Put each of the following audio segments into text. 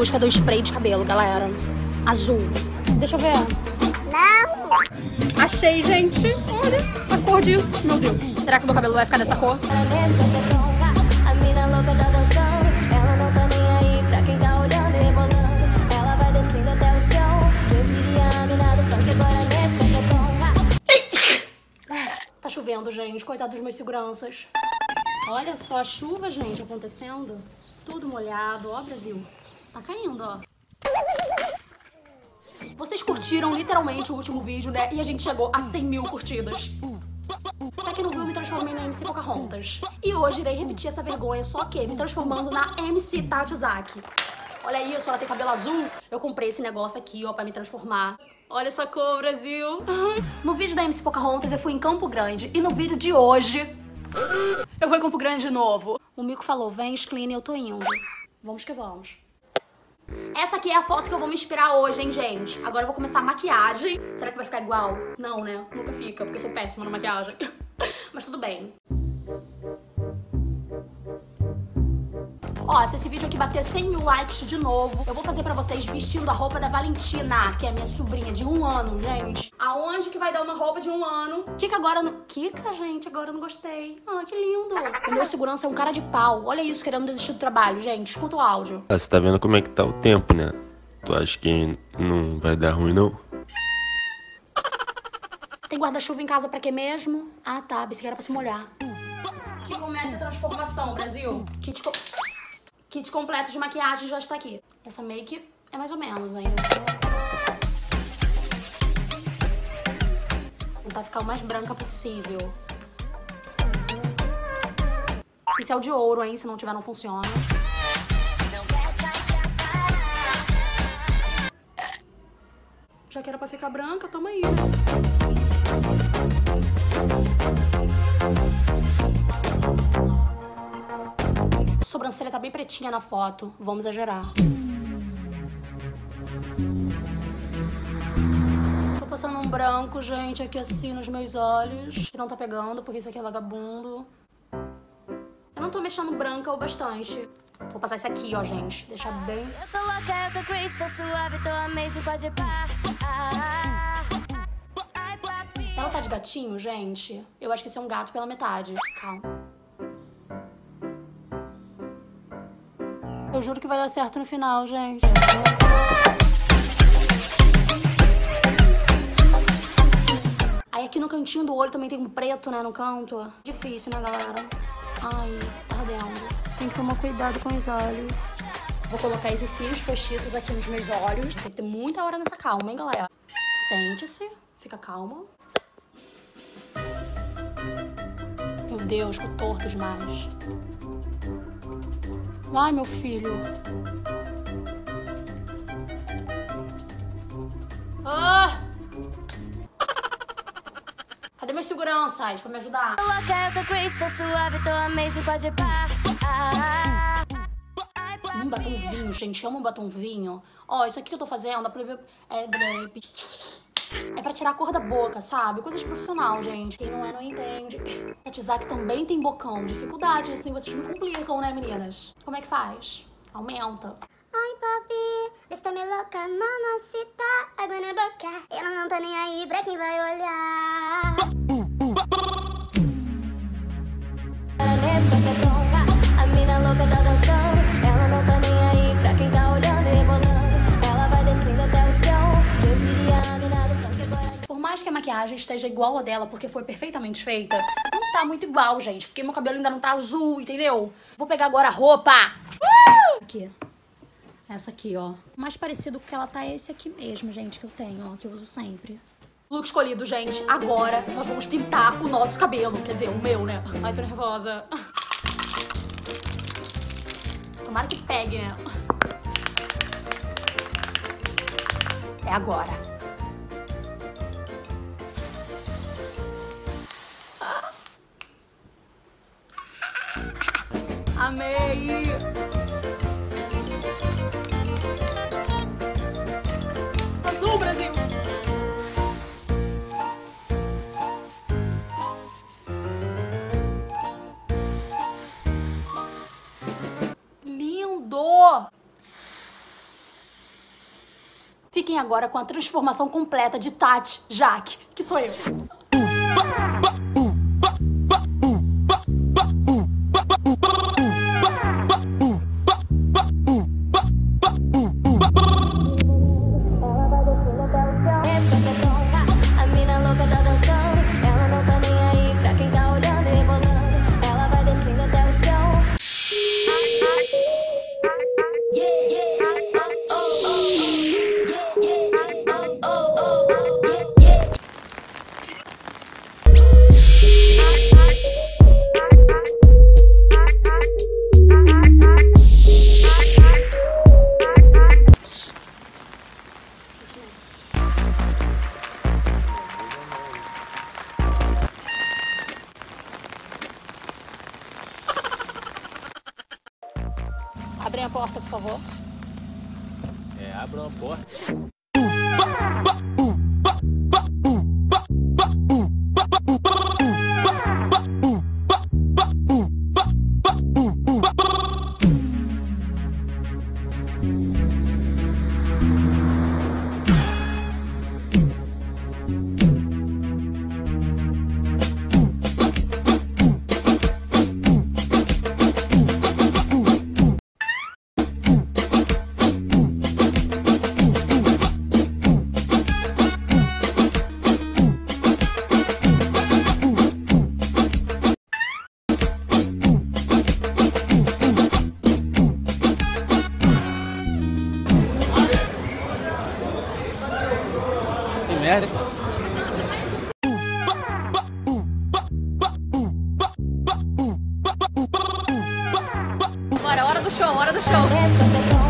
busca do spray de cabelo, galera. Azul. Deixa eu ver. Não! Achei, gente. Olha a cor disso. Meu Deus. Será que meu cabelo vai ficar dessa cor? Tá tá reggaeton. Tá chovendo, gente. Coitado dos meus seguranças. Olha só a chuva, gente, acontecendo. Tudo molhado. Ó, Brasil. Tá caindo, ó. Vocês curtiram literalmente o último vídeo, né? E a gente chegou a 100 mil curtidas. Pra quem não viu, eu me transformei na MC Pocahontas. E hoje irei repetir essa vergonha, só que me transformando na MC Tati Zaki. Olha isso, ela tem cabelo azul. Eu comprei esse negócio aqui, ó, pra me transformar. Olha essa cor, Brasil. No vídeo da MC Pocahontas, eu fui em Campo Grande. E no vídeo de hoje, eu vou em Campo Grande de novo. O Mico falou, vem, Clean, eu tô indo. Vamos que vamos. Essa aqui é a foto que eu vou me inspirar hoje, hein, gente? Agora eu vou começar a maquiagem. Será que vai ficar igual? Não, né? Nunca fica, porque eu sou péssima na maquiagem. Mas tudo bem. Ó, se esse vídeo aqui bater 100 mil likes de novo, eu vou fazer pra vocês vestindo a roupa da Valentina, que é a minha sobrinha de um ano, gente. Aonde que vai dar uma roupa de um ano? Kika agora no... Kika, gente, agora eu não gostei. Ah, que lindo. O meu segurança é um cara de pau. Olha isso, querendo desistir do trabalho, gente. Escuta o áudio. Ah, você tá vendo como é que tá o tempo, né? Tu acha que não vai dar ruim, não? Tem guarda-chuva em casa pra quê mesmo? Ah, tá. Que era pra se molhar. Que comece a transformação, Brasil. Kit, co... Kit completo de maquiagem já está aqui. Essa make é mais ou menos ainda. Tentar ficar o mais branca possível. Pincel de ouro, hein? Se não tiver, não funciona. Já que era pra ficar branca, toma aí. Sobrancelha tá bem pretinha na foto. Vamos exagerar. Tô passando um branco, gente, aqui assim nos meus olhos. Que não tá pegando, porque isso aqui é vagabundo. Eu não tô mexendo branca o bastante. Vou passar esse aqui, ó, gente. Deixar bem... Eu tô louca, eu tô crazy, tô suave, tô amazing, pode pá. Ela tá de gatinho, gente? Eu acho que esse é um gato pela metade. Calma. Eu juro que vai dar certo no final, gente. Aí aqui no cantinho do olho também tem um preto, né, no canto. Difícil, né, galera? Ai, tá ardendo. Tem que tomar cuidado com os olhos. Vou colocar esses cílios postiços aqui nos meus olhos. Tem que ter muita hora nessa calma, hein, galera? Sente-se, fica calma. Meu Deus, ficou torto demais. Vai, meu filho. Ah! Cadê meus seguranças pra me ajudar? Um batom vinho, gente. Amo um batom vinho. Ó, isso aqui que eu tô fazendo é. É, pra tirar a cor da boca, sabe? Coisa de profissional, gente. Quem não é, não entende. Katizak também tem bocão. Dificuldade, assim, vocês me complicam, né, meninas? Como é que faz? Aumenta. Ai, papi, está-me louca, mamacita, água na boca. Ela não tá nem aí pra quem vai olhar. Nesse reggaeton, maquiagem esteja igual a dela, porque foi perfeitamente feita, não tá muito igual, gente. Porque meu cabelo ainda não tá azul, entendeu? Vou pegar agora a roupa. Uh! Aqui. Essa aqui, ó. O mais parecido com que ela tá é esse aqui mesmo, gente, que eu tenho, ó. Que eu uso sempre. Look escolhido, gente. Agora nós vamos pintar o nosso cabelo. Quer dizer, o meu, né? Ai, tô nervosa. Tomara que pegue, né? É agora. Amei! Azul, Brasil! Lindo! fiquem agora com a transformação completa de Tati Jaque, que sou eu. Abrem a porta, por favor. É, abra uma porta. Que Bora, hora do show, hora do show.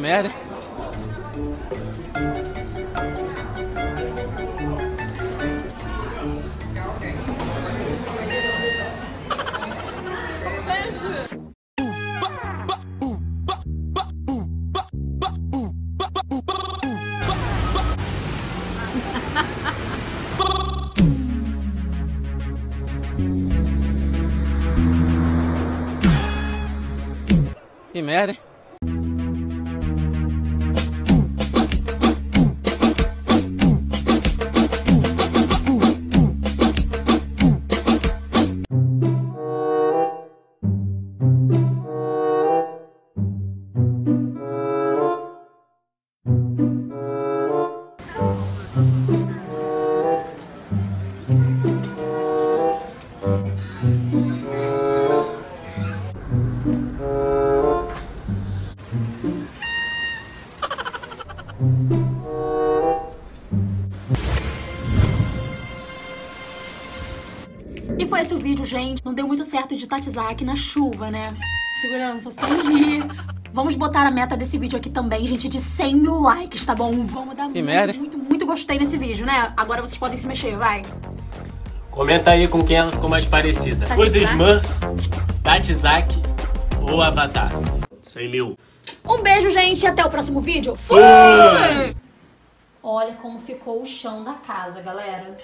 Merda. E foi esse o vídeo, gente. Não deu muito certo de tatizar aqui na chuva, né? Segurança, sem rir. Vamos botar a meta desse vídeo aqui também, gente, de 100 mil likes, tá bom? Vamos dar muito, merda. muito, muito gostei nesse vídeo, né? Agora vocês podem se mexer, vai. Comenta aí com quem ela ficou mais parecida. Os Zak? Smurf, Tati Zak ou Avatar. 100 mil. Um beijo, gente, e até o próximo vídeo. Fui! Olha como ficou o chão da casa, galera.